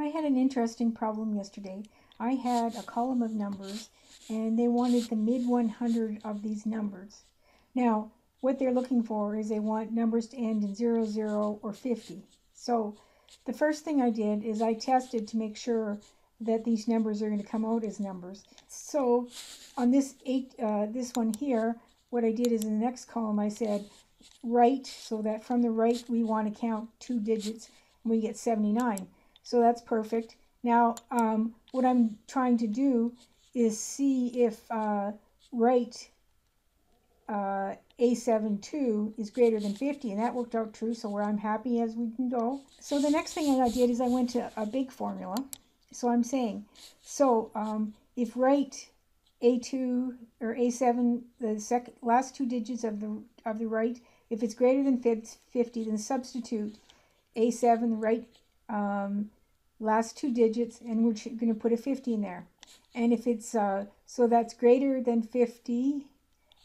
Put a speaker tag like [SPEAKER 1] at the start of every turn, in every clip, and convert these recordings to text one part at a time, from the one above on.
[SPEAKER 1] I had an interesting problem yesterday. I had a column of numbers and they wanted the mid 100 of these numbers. Now, what they're looking for is they want numbers to end in 0, 0, or 50. So the first thing I did is I tested to make sure that these numbers are going to come out as numbers. So on this eight, uh, this one here, what I did is in the next column I said right, so that from the right we want to count two digits and we get 79. So that's perfect. Now um, what I'm trying to do is see if uh, right uh, A72 is greater than 50, and that worked out true, so where I'm happy as we can go. So the next thing that I did is I went to a big formula. So I'm saying, so um, if right A2 or A7, the second last two digits of the of the right, if it's greater than 50, then substitute A7, the right um, last two digits, and we're going to put a 50 in there. And if it's, uh, so that's greater than 50,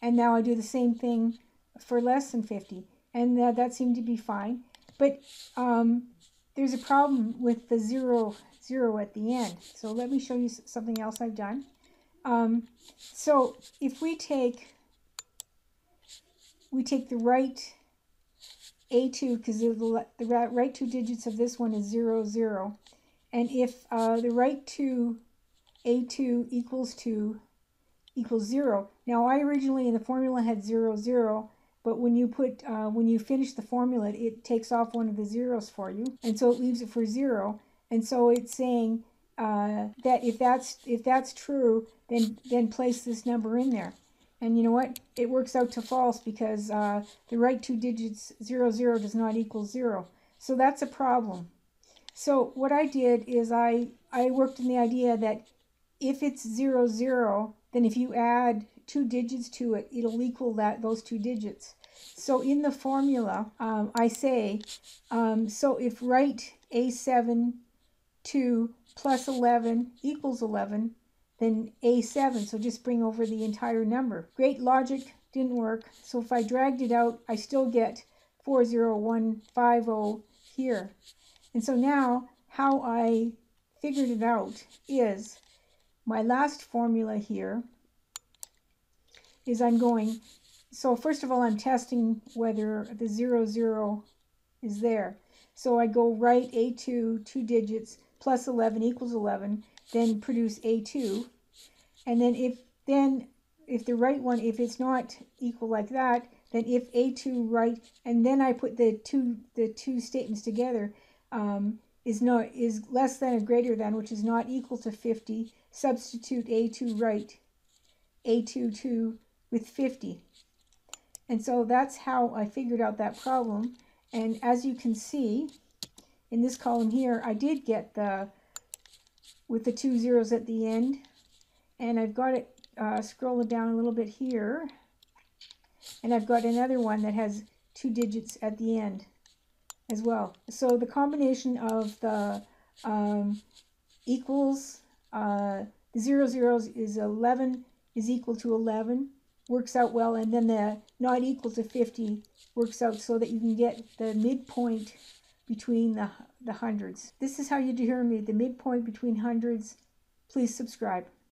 [SPEAKER 1] and now I do the same thing for less than 50. And uh, that seemed to be fine. But um, there's a problem with the zero, zero at the end. So let me show you something else I've done. Um, so if we take, we take the right A2, because the, the right two digits of this one is 0, 0. And if uh, the right two A2 equals to equals 0. Now I originally in the formula had 0, 0, but when you put uh, when you finish the formula, it takes off one of the zeros for you, and so it leaves it for 0. And so it's saying uh, that if that's if that's true, then then place this number in there. And you know what? It works out to false because uh, the right two digits 0, 0 does not equal 0. So that's a problem. So what I did is I, I worked in the idea that if it's 0, 0, then if you add two digits to it, it'll equal that those two digits. So in the formula, um, I say, um, so if right A7 2 plus 11 equals 11, then A7, so just bring over the entire number. Great logic, didn't work. So if I dragged it out, I still get 40150 here. And so now how I figured it out is my last formula here is I'm going, so first of all, I'm testing whether the 0, 0 is there. So I go right A2, two digits, plus 11 equals 11, then produce A2. And then if then if the right one, if it's not equal like that, then if A2 right, and then I put the two the two statements together, um, is not is less than or greater than, which is not equal to 50, substitute A2 right, A2 2 with 50. And so that's how I figured out that problem. And as you can see, in this column here, I did get the, with the two zeros at the end. And I've got it, uh, scroll it down a little bit here. And I've got another one that has two digits at the end as well. So the combination of the um, equals, uh, the zero zeros is 11 is equal to 11 works out well, and then the not equal to 50 works out so that you can get the midpoint between the, the hundreds. This is how you determine the midpoint between hundreds. Please subscribe.